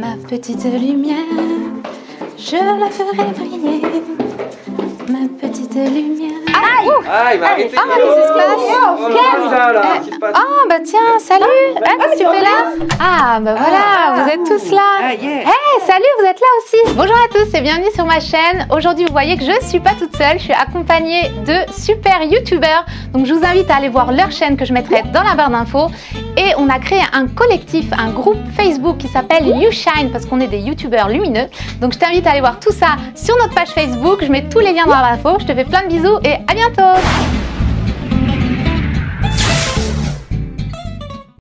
Ma petite lumière, je la ferai briller. Ma petite lumière. Aïe Ah, il va arrêter. Ah, qu'est-ce qui se passe Ken ça, là, qu'est-ce qui se passe Ah, bah tiens, salut Ah, Qu'est-ce que tu fais là Ah, bah voilà, vous êtes tous là Ah, yeah. Hey, salut, vous êtes là aussi Bonjour à tous et bienvenue sur ma chaîne. Aujourd'hui, vous voyez que je suis pas toute seule, je suis accompagnée de super youtubeurs. Donc, je vous invite à aller voir leur chaîne que je mettrai dans la barre d'infos. On a créé un collectif, un groupe Facebook qui s'appelle YouShine parce qu'on est des youtubeurs lumineux. Donc, je t'invite à aller voir tout ça sur notre page Facebook. Je mets tous les liens dans la d'infos. Je te fais plein de bisous et à bientôt